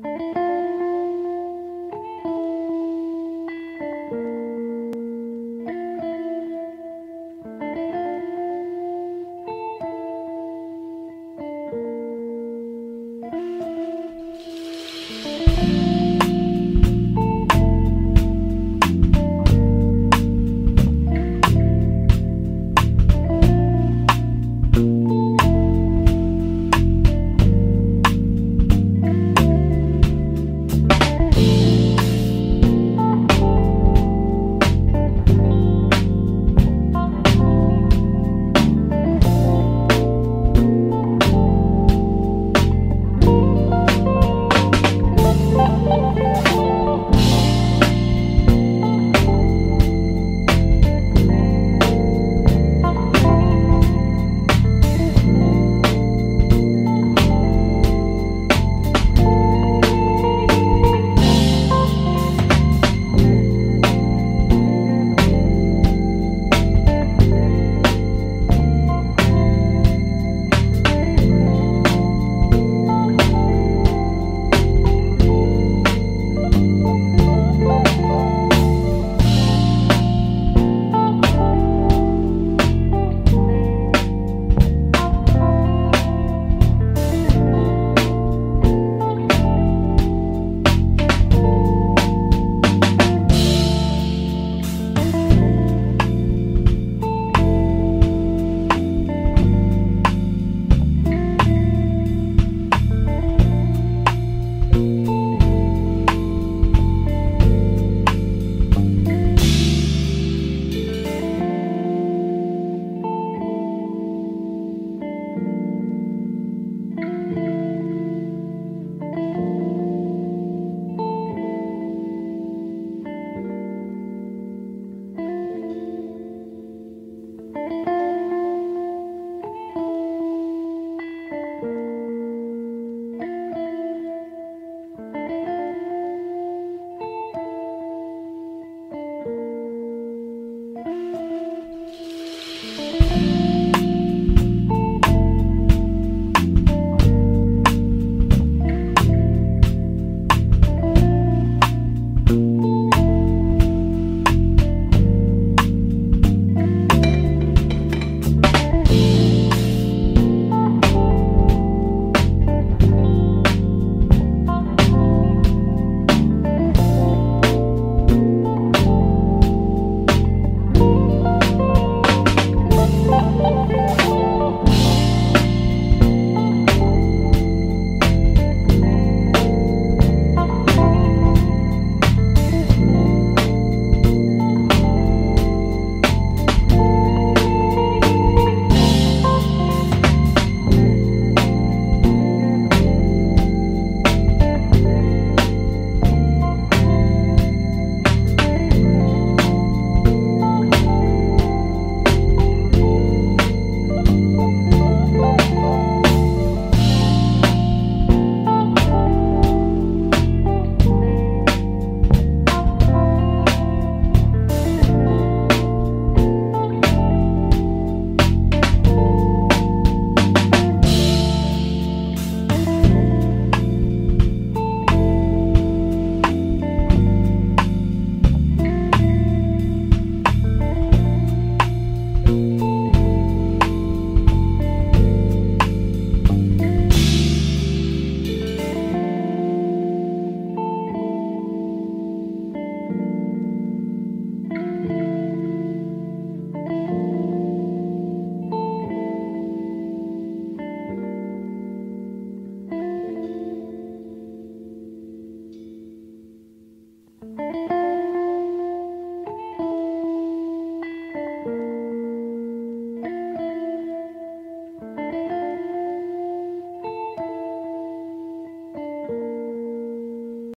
Música